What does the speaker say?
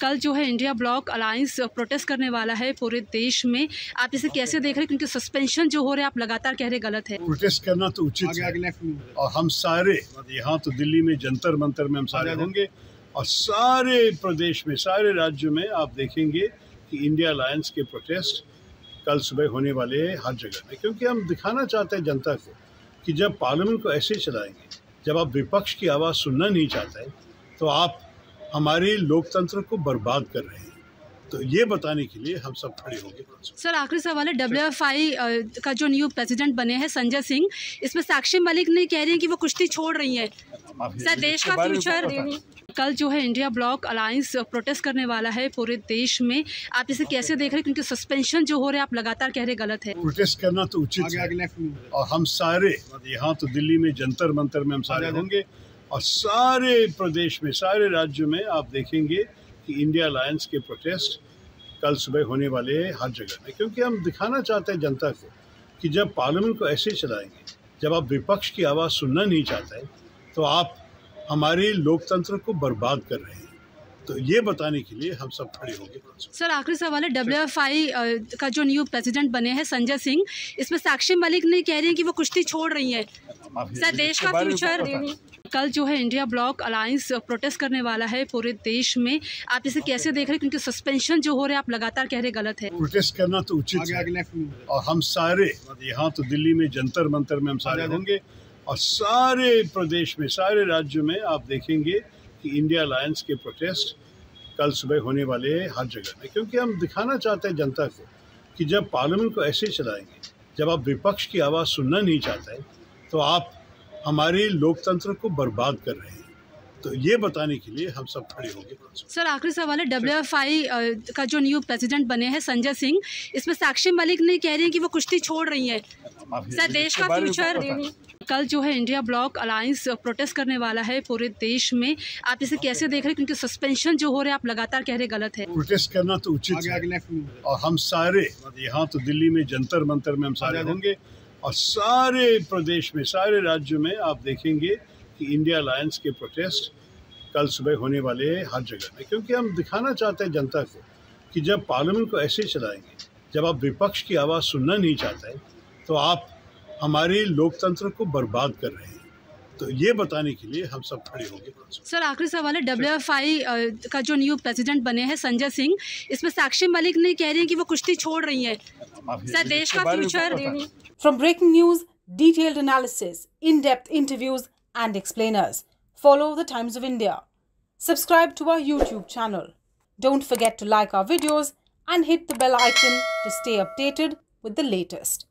कल जो है इंडिया ब्लॉक अलायंस प्रोटेस्ट करने वाला है पूरे देश में। आप इसे कैसे देख रहे हैं? क्योंकि सस्पेंशन जो हो रहा है आप लगातार कह रहे गलत है। प्रोटेस्ट करना तो उचित है। और हम सारे यहाँ तो दिल्ली में जंतर मंतर में हम सारे होंगे। और सारे प्रदेश में सारे राज्यों में आप देखेंगे कि इंडिया अलायंस के प्रोटेस्ट कल सुबह होने वाले हैं हर जगह में। क्योंकि हम दिखाना चाहते हैं जनता को कि जब पार्लियामेंट को ऐसे चलाएँगे जब आप विपक्ष की आवाज़ सुनना नहीं चाहते तो आप हमारे लोकतंत्र को बर्बाद कर रहे हैं। तो ये बताने के लिए हम सब खड़े होंगे। सर आखिरी सवाल है डब्ल्यू एफ़ आई का जो न्यू प्रेसिडेंट बने हैं संजय सिंह इसमें साक्षी मलिक ने कह रही है कि वो कुश्ती छोड़ रही है। सर देश का फ्यूचर कल जो है इंडिया ब्लॉक अलायंस प्रोटेस्ट करने वाला है पूरे देश में। आप इसे कैसे देख रहे हैं? क्योंकि सस्पेंशन जो हो रहे है आप लगातार कह रहे गलत है। प्रोटेस्ट करना तो उचित है। और हम सारे यहाँ तो दिल्ली में जंतर मंतर में हम सारे होंगे। और सारे प्रदेश में सारे राज्य में आप देखेंगे कि इंडिया अलायंस के प्रोटेस्ट कल सुबह होने वाले हैं हर जगह में। क्योंकि हम दिखाना चाहते हैं जनता को कि जब पार्लियामेंट को ऐसे चलाएँगे जब आप विपक्ष की आवाज़ सुनना नहीं चाहते तो आप हमारे लोकतंत्र को बर्बाद कर रहे हैं। तो ये बताने के लिए हम सब खड़े होंगे। सर आखिरी सवाल है डब्ल्यू एफ़ आई का जो न्यू प्रेसिडेंट बने हैं संजय सिंह इसमें साक्षी मलिक ने कह रही हैं कि वो कुश्ती छोड़ रही है। सर देश का फ्यूचर कल जो है इंडिया ब्लॉक अलायंस प्रोटेस्ट करने वाला है पूरे देश में। आप इसे कैसे देख रहे हैं? क्योंकि सस्पेंशन जो हो रहा है आप लगातार कह रहे गलत है। प्रोटेस्ट करना तो उचित है। और हम सारे यहाँ तो दिल्ली में जंतर मंतर में हम सारे होंगे। और सारे प्रदेश में सारे राज्यों में आप देखेंगे कि इंडिया अलायंस के प्रोटेस्ट कल सुबह होने वाले हैं हर जगह में। क्योंकि हम दिखाना चाहते हैं जनता को कि जब पार्लियामेंट को ऐसे चलाएँगे जब आप विपक्ष की आवाज़ सुनना नहीं चाहते तो आप हमारे लोकतंत्र को बर्बाद कर रहे हैं। तो ये बताने के लिए हम सब खड़े होंगे। सर आखिरी सवाल है डब्ल्यू एफ़ आई का जो न्यू प्रेसिडेंट बने हैं संजय सिंह इसमें साक्षी मलिक ने कह रही हैं कि वो कुश्ती छोड़ रही हैं। सर देश का फ्यूचर कल जो है इंडिया ब्लॉक अलायंस प्रोटेस्ट करने वाला है पूरे देश में। आप इसे कैसे देख रहे हैं क्योंकि सस्पेंशन जो हो रहा है आप लगातार कह रहे गलत है? प्रोटेस्ट करना तो उचित है। और हम सारे यहाँ तो दिल्ली में जंतर मंतर में हम सारे होंगे। और सारे प्रदेश में सारे राज्यों में आप देखेंगे कि इंडिया अलायंस के प्रोटेस्ट कल सुबह होने वाले हैं हर जगह में। क्योंकि हम दिखाना चाहते हैं जनता को कि जब पार्लियामेंट को ऐसे चलाएँगे जब आप विपक्ष की आवाज़ सुनना नहीं चाहते तो आप हमारे लोकतंत्र को बर्बाद कर रहे हैं। तो ये बताने के लिए हम सब खड़े होंगे सर आखिरी सवाल है डब्ल्यू एफ़ आई का जो न्यू प्रेसिडेंट बने हैं संजय सिंह इसमें साक्षी मलिक ने कह रही हैं कि वो कुश्ती छोड़ रही हैं। सर देश का future From breaking news, detailed analysis, in depth interviews, and explainers, follow the Times of India. Subscribe to our YouTube channel. Don't forget to like our videos and hit the bell icon to stay updated with the latest.